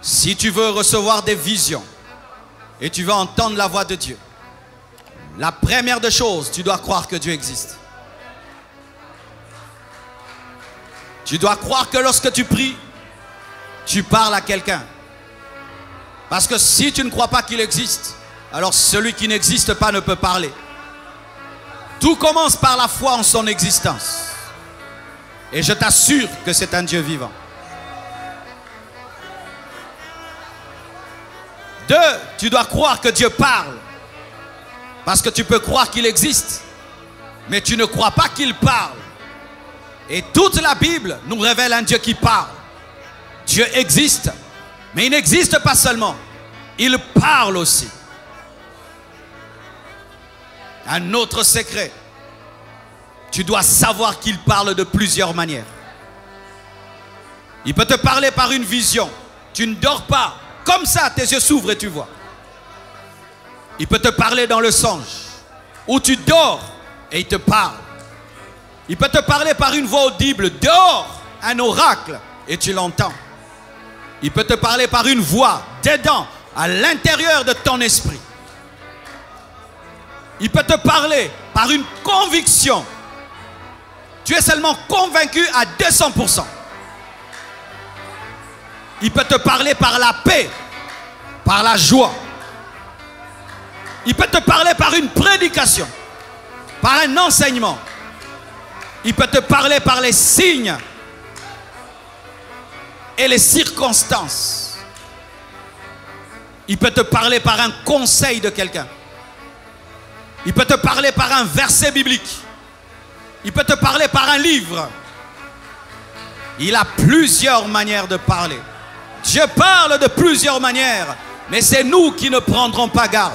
Si tu veux recevoir des visions et tu veux entendre la voix de Dieu, la première des choses, tu dois croire que Dieu existe. Tu dois croire que lorsque tu pries, tu parles à quelqu'un. Parce que si tu ne crois pas qu'il existe, alors celui qui n'existe pas ne peut parler. Tout commence par la foi en son existence. Et je t'assure que c'est un Dieu vivant. Deux, tu dois croire que Dieu parle. Parce que tu peux croire qu'il existe, mais tu ne crois pas qu'il parle. Et toute la Bible nous révèle un Dieu qui parle. Dieu existe, mais il n'existe pas seulement, il parle aussi. Un autre secret, tu dois savoir qu'il parle de plusieurs manières. Il peut te parler par une vision. Tu ne dors pas. Comme ça, tes yeux s'ouvrent et tu vois. Il peut te parler dans le songe. Ou tu dors et il te parle. Il peut te parler par une voix audible. Dors, un oracle, et tu l'entends. Il peut te parler par une voix, dedans, à l'intérieur de ton esprit. Il peut te parler par une conviction. Tu es seulement convaincu à 200%. Il peut te parler par la paix, par la joie. Il peut te parler par une prédication, par un enseignement. Il peut te parler par les signes et les circonstances. Il peut te parler par un conseil de quelqu'un. Il peut te parler par un verset biblique. Il peut te parler par un livre. Il a plusieurs manières de parler. Dieu parle de plusieurs manières, mais c'est nous qui ne prendrons pas garde.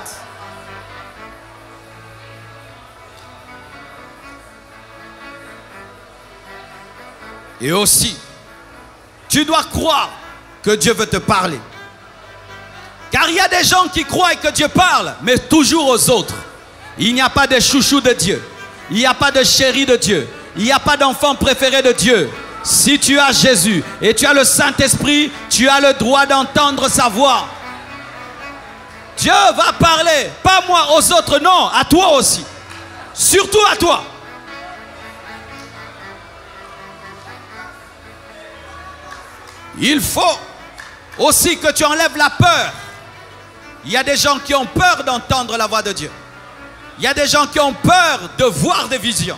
Et aussi, tu dois croire que Dieu veut te parler. Car il y a des gens qui croient que Dieu parle, mais toujours aux autres. Il n'y a pas de chouchou de Dieu. Il n'y a pas de chéri de Dieu. Il n'y a pas d'enfant préféré de Dieu. Si tu as Jésus et tu as le Saint-Esprit, tu as le droit d'entendre sa voix. Dieu va parler, pas moi aux autres, non, à toi aussi. Surtout à toi. Il faut aussi que tu enlèves la peur. Il y a des gens qui ont peur d'entendre la voix de Dieu. Il y a des gens qui ont peur de voir des visions.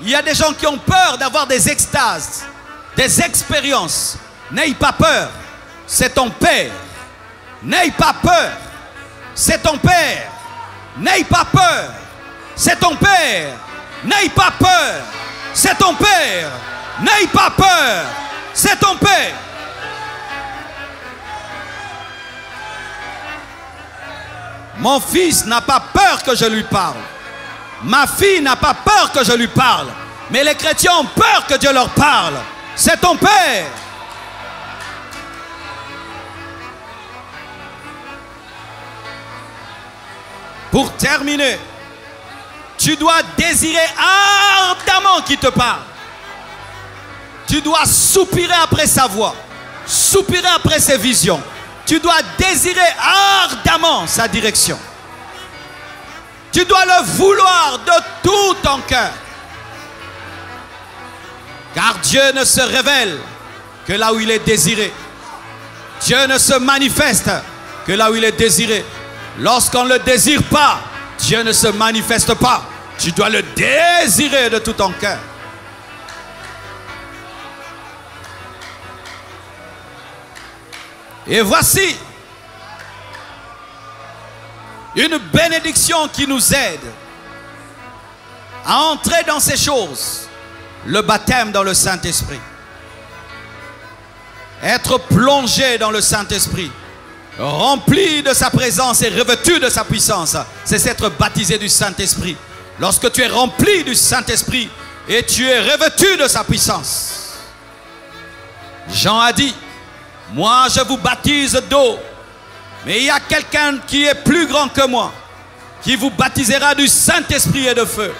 Il y a des gens qui ont peur d'avoir des extases, des expériences. N'aie pas peur, c'est ton Père. N'aie pas peur, c'est ton Père. N'aie pas peur, c'est ton Père. N'aie pas peur, c'est ton Père. N'aie pas peur, c'est ton Père. Mon fils n'a pas peur que je lui parle. Ma fille n'a pas peur que je lui parle. Mais les chrétiens ont peur que Dieu leur parle. C'est ton Père. Pour terminer, tu dois désirer ardemment qu'il te parle. Tu dois soupirer après sa voix, soupirer après ses visions. Tu dois désirer ardemment sa direction. Tu dois le vouloir de tout ton cœur. Car Dieu ne se révèle que là où il est désiré. Dieu ne se manifeste que là où il est désiré. Lorsqu'on ne le désire pas, Dieu ne se manifeste pas. Tu dois le désirer de tout ton cœur. Et voici une bénédiction qui nous aide à entrer dans ces choses. Le baptême dans le Saint-Esprit. Être plongé dans le Saint-Esprit. Rempli de sa présence et revêtu de sa puissance. C'est être baptisé du Saint-Esprit. Lorsque tu es rempli du Saint-Esprit et tu es revêtu de sa puissance. Jean a dit, moi je vous baptise d'eau mais il y a quelqu'un qui est plus grand que moi, qui vous baptisera du Saint-Esprit et de feu.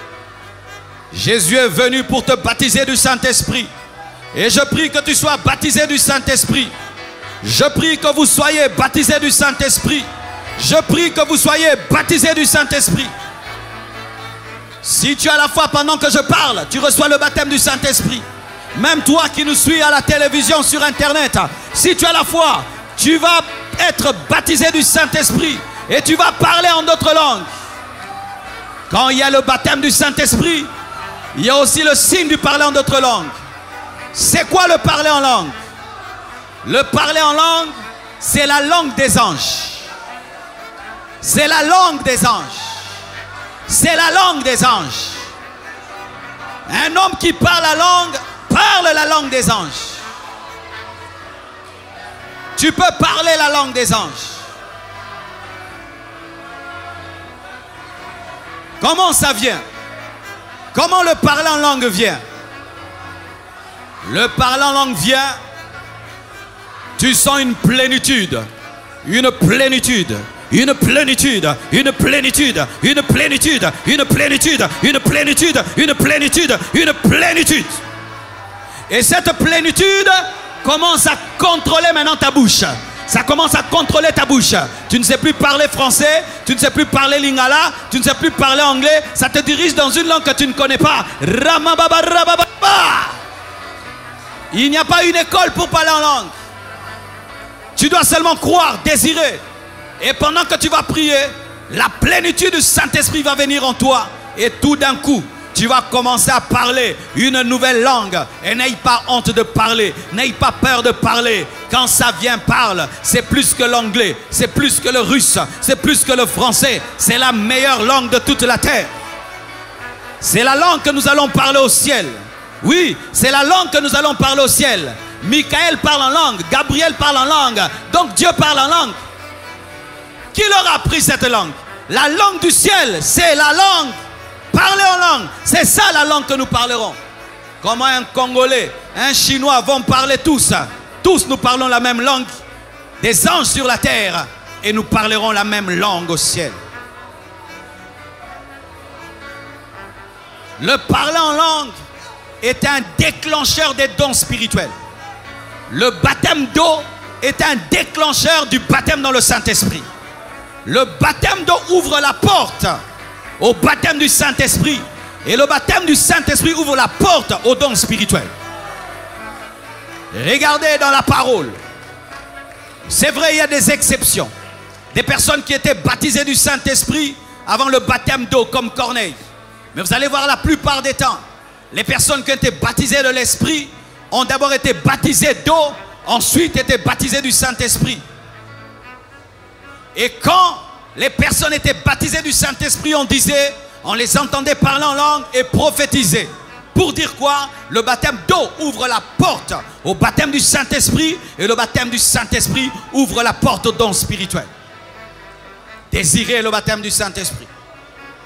Jésus est venu pour te baptiser du Saint-Esprit. Et je prie que tu sois baptisé du Saint-Esprit. Je prie que vous soyez baptisés du Saint-Esprit. Je prie que vous soyez baptisés du Saint-Esprit. Si tu as la foi pendant que je parle, tu reçois le baptême du Saint-Esprit. Même toi qui nous suis à la télévision, sur Internet, si tu as la foi, tu vas être baptisé du Saint-Esprit et tu vas parler en d'autres langues. Quand il y a le baptême du Saint-Esprit, il y a aussi le signe du parler en d'autres langues. C'est quoi le parler en langue? Le parler en langue, c'est la langue des anges. C'est la langue des anges. C'est la langue des anges. Un homme qui parle la langue, parle la langue des anges. Tu peux parler la langue des anges. Comment ça vient? Comment le parler en langue vient? Le parler en langue vient, tu sens une plénitude, une plénitude, une plénitude, une plénitude, une plénitude, une plénitude, une plénitude, une plénitude, une plénitude. Et cette plénitude commence à contrôler maintenant ta bouche. Ça commence à contrôler ta bouche. Tu ne sais plus parler français, tu ne sais plus parler lingala, tu ne sais plus parler anglais. Ça te dirige dans une langue que tu ne connais pas. Il n'y a pas une école pour parler en langue. Tu dois seulement croire, désirer. Et pendant que tu vas prier, la plénitude du Saint-Esprit va venir en toi. Et tout d'un coup, tu vas commencer à parler une nouvelle langue. Et n'aie pas honte de parler. N'aie pas peur de parler. Quand ça vient, parle. C'est plus que l'anglais. C'est plus que le russe. C'est plus que le français. C'est la meilleure langue de toute la terre. C'est la langue que nous allons parler au ciel. Oui, c'est la langue que nous allons parler au ciel. Michael parle en langue. Gabriel parle en langue. Donc Dieu parle en langue. Qui leur a appris cette langue? La langue du ciel, c'est la langue Parler en langue, c'est ça la langue que nous parlerons. Comment un Congolais, un Chinois vont parler tous? Tous nous parlons la même langue des anges sur la terre et nous parlerons la même langue au ciel. Le parler en langue est un déclencheur des dons spirituels. Le baptême d'eau est un déclencheur du baptême dans le Saint-Esprit. Le baptême d'eau ouvre la porte au baptême du Saint-Esprit. Et le baptême du Saint-Esprit ouvre la porte aux dons spirituels. Regardez dans la parole. C'est vrai, il y a des exceptions. Des personnes qui étaient baptisées du Saint-Esprit avant le baptême d'eau, comme Corneille. Mais vous allez voir la plupart des temps, les personnes qui ont été baptisées de l'Esprit ont d'abord été baptisées d'eau, ensuite été baptisées du Saint-Esprit. Et quand les personnes étaient baptisées du Saint-Esprit, on disait, on les entendait parler en langue et prophétiser. Pour dire quoi? Le baptême d'eau ouvre la porte au baptême du Saint-Esprit et le baptême du Saint-Esprit ouvre la porte au don spirituel. Désirez le baptême du Saint-Esprit.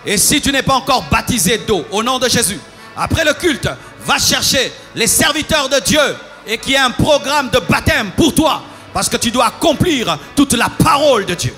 Et si tu n'es pas encore baptisé d'eau, au nom de Jésus, après le culte, va chercher les serviteurs de Dieu et qui a un programme de baptême pour toi parce que tu dois accomplir toute la parole de Dieu.